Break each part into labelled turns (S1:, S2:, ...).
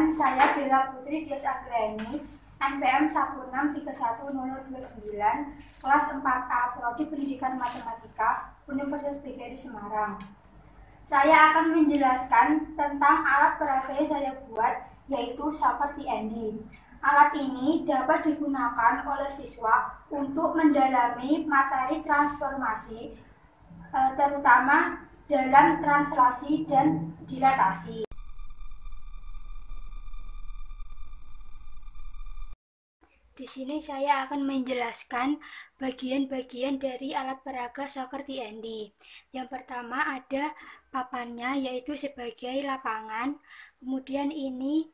S1: Perkenalkan, saya Bella Putri Dias Agrani, NPM 1631029, kelas 4A, Prodi Pendidikan Matematika, Universitas PGRI Semarang. Saya akan menjelaskan tentang alat peraga yang saya buat, yaitu seperti Andy. Alat ini dapat digunakan oleh siswa untuk mendalami materi transformasi, eh, terutama dalam translasi dan dilatasi. Di sini saya akan menjelaskan bagian-bagian dari alat peraga soccer TND. Yang pertama ada papannya yaitu sebagai lapangan, kemudian ini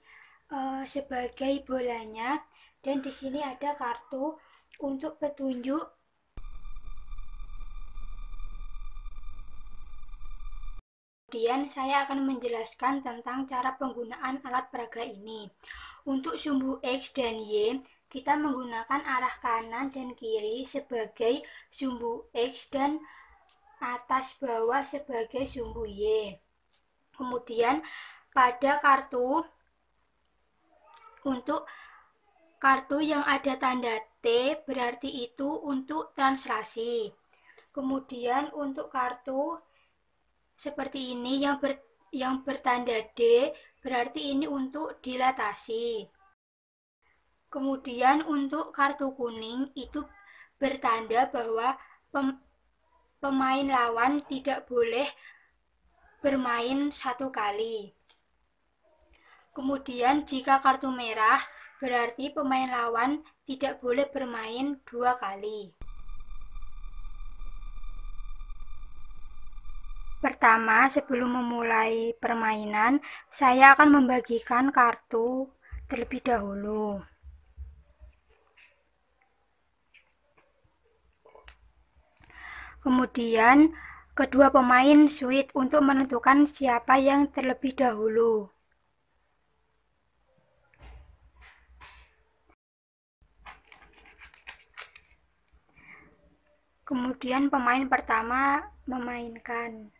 S1: uh, sebagai bolanya dan di sini ada kartu untuk petunjuk Kemudian saya akan menjelaskan tentang cara penggunaan alat peraga ini. Untuk sumbu X dan Y, kita menggunakan arah kanan dan kiri sebagai sumbu X dan atas bawah sebagai sumbu Y. Kemudian pada kartu untuk kartu yang ada tanda T berarti itu untuk translasi. Kemudian untuk kartu seperti ini yang ber, yang bertanda D berarti ini untuk dilatasi. Kemudian untuk kartu kuning itu bertanda bahwa pem, pemain lawan tidak boleh bermain satu kali. Kemudian jika kartu merah berarti pemain lawan tidak boleh bermain dua kali. Pertama, sebelum memulai permainan, saya akan membagikan kartu terlebih dahulu. Kemudian, kedua pemain switch untuk menentukan siapa yang terlebih dahulu. Kemudian pemain pertama memainkan.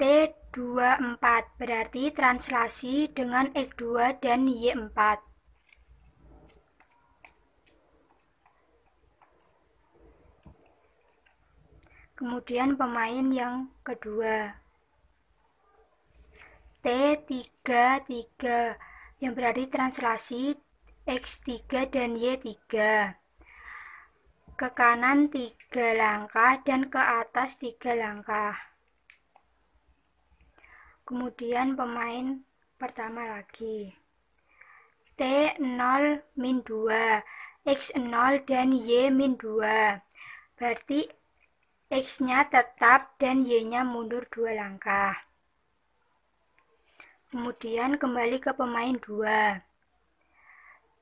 S1: T24 berarti translasi dengan X2 dan Y4. Kemudian pemain yang kedua. T33 yang berarti translasi X3 dan Y3. Ke kanan 3 langkah dan ke atas 3 langkah. Kemudian pemain pertama lagi. T0 min 2, X0 dan Y min 2. Berarti X-nya tetap dan Y-nya mundur dua langkah. Kemudian kembali ke pemain 2.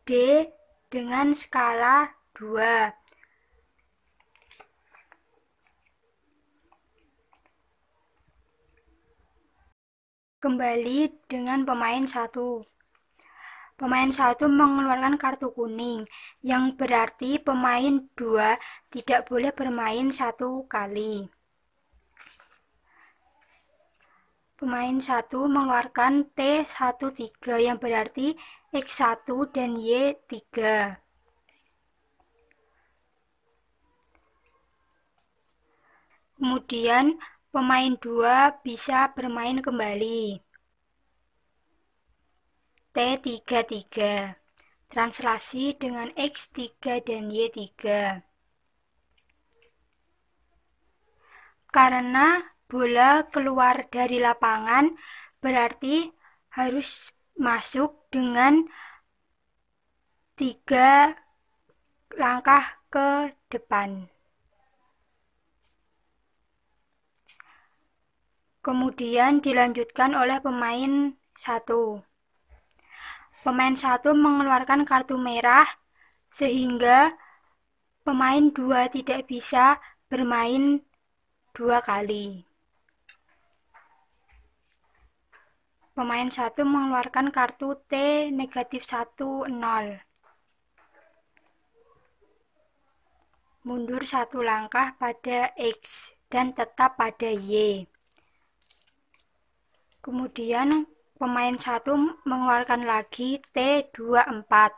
S1: D dengan skala 2. Kembali dengan pemain 1. Pemain satu mengeluarkan kartu kuning, yang berarti pemain dua tidak boleh bermain satu kali. Pemain satu mengeluarkan T13 yang berarti X1 dan Y3. Kemudian pemain dua bisa bermain kembali. T33 Translasi dengan X3 dan Y3 Karena bola keluar dari lapangan berarti harus masuk dengan tiga langkah ke depan. Kemudian dilanjutkan oleh pemain satu. Pemain satu mengeluarkan kartu merah sehingga pemain dua tidak bisa bermain dua kali. Pemain satu mengeluarkan kartu T negatif 1 0. Mundur satu langkah pada X dan tetap pada Y. Kemudian pemain satu mengeluarkan lagi T24.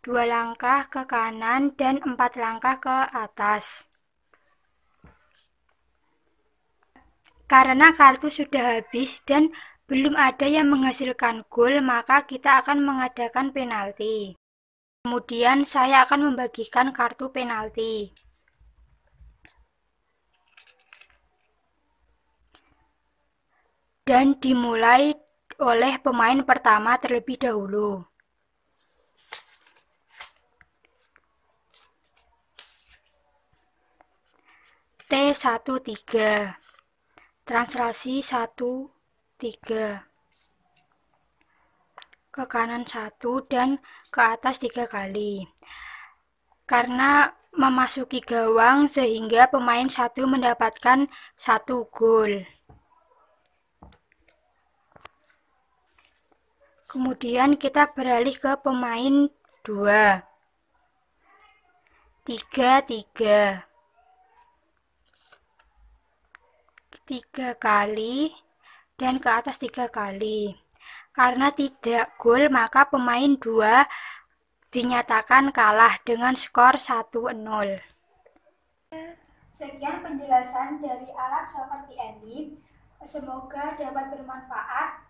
S1: Dua langkah ke kanan dan empat langkah ke atas. Karena kartu sudah habis dan belum ada yang menghasilkan gol, maka kita akan mengadakan penalti. Kemudian saya akan membagikan kartu penalti. Dan dimulai oleh pemain pertama terlebih dahulu. T13 Translasi 1 3 ke kanan 1 dan ke atas 3 kali. Karena memasuki gawang sehingga pemain satu mendapatkan satu gol. Kemudian kita beralih ke pemain 2. 3 3 tiga kali dan ke atas tiga kali. Karena tidak gol, maka pemain 2 dinyatakan kalah dengan skor 1-0. Sekian penjelasan dari alat seperti ini. Semoga dapat bermanfaat.